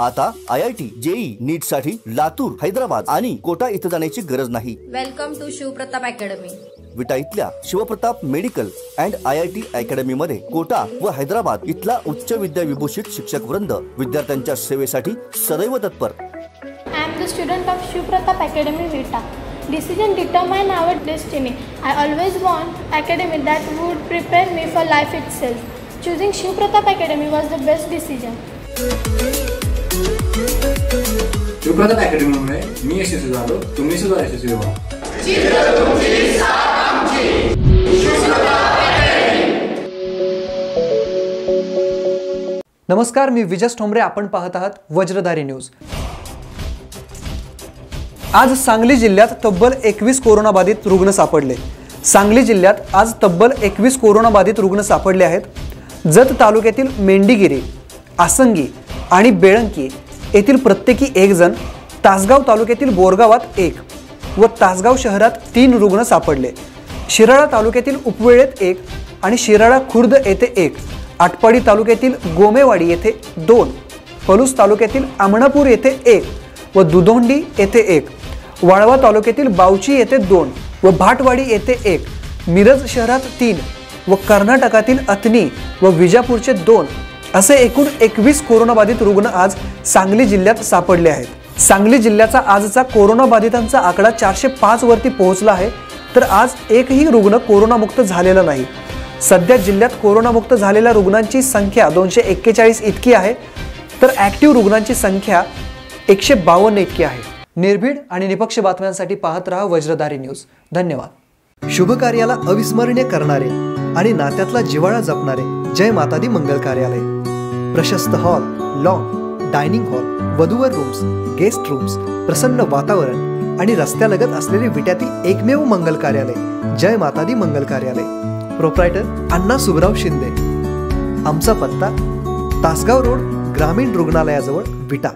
आता I I T JEE नीटसाठी लातूर हैदराबाद आणि कोटा इथं जाण्याची गरज नाही. Welcome to Shivpratap academy Vita इथल्या Shivpratap medical and I I T academy मध्ये कोटा व हैदराबाद इथला उच्च विद्या विभूषित शिक्षक वृंद विद्यार्थ्यांच्या सेवेसाठी सदैव तत्पर. I am the student of Shivpratap Academy Vita. Decision determine our destiny. I always want academy that would prepare me for life itself. Choosing Shivpratap Academy was the best decision. Shivpratap अकॅडमीमुळे मी यशस्वी झालो तुम्ही सुद्धा यशस्वी व्हा नमस्कार मी विजस ठोंबरे आपण पाहत आहात वज्रधारी न्यूज आज सांगली जिल्ह्यात तब्बल एकवीस कोरोनाबाधित रुग्ण सापडले. सांगली जिल्ह्यात आज तब्बल एकवीस कोरोनाबाधित रुग्ण सापडले आहेत. जत तालुक्यातील मेंढीगिरी आसंगी आणि बेळंकी येथील प्रत्येकी एक जण तासगाव तालुक्यातील बोरगावात एक व तासगाव शहरात तीन रुग्ण सापडले. शिराळा तालुक्यातील उपवेळेत एक आणि शिराळा खुर्द येथे एक आटपाडी तालुक्यातील गोमेवाडी येथे दोन पलूस तालुक्यातील आमणापूर येथे एक व दुधोंडी येथे एक. वाळवा तालुक्यातील बावची येथे दोन व भाटवाडी येथे एक मिरज शहरात तीन व कर्नाटकातील अतनी व विजापूरचे दोन असे एकूण एकवीस कोरोनाबाधित रुग्ण आज सांगली जिल्ह्यात सापडले आहेत. सांगली जिल्ह्याचा आजचा कोरोनाबाधितांचा आकडा चारशे पाच वरती पोहोचला आहे तर आज एकही रुग्ण कोरोनामुक्त झालेला नाही. सध्या जिल्ह्यात कोरोनामुक्त झालेल्या रुग्णांची संख्या दोनशे एक्केचाळीस इतकी आहे तर ॲक्टिव्ह रुग्णांची संख्या एकशे बावन्न इतकी आहे. निर्भीड आणि निपक्ष बातम्यांसाठी पाहत रहा वज्रधारी न्यूज. धन्यवाद. शुभ कार्याला अविस्मरणीय करणारे आणि नात्यातला जिव्हाळा जपणारे जय मातादी मंगल कार्यालय. प्रशस्त हॉल लॉन डायनिंग हॉल वधूवर रूम्स गेस्ट रूम्स प्रसन्न वातावरण आणि रस्त्यालगत असलेले विट्यातील एकमेव मंगल कार्यालय जय मातादी मंगल कार्यालय. प्रोप्रायटर अण्णा सुबराव शिंदे. आमचा पत्ता तासगाव रोड ग्रामीण रुग्णालयाजवळ विटा.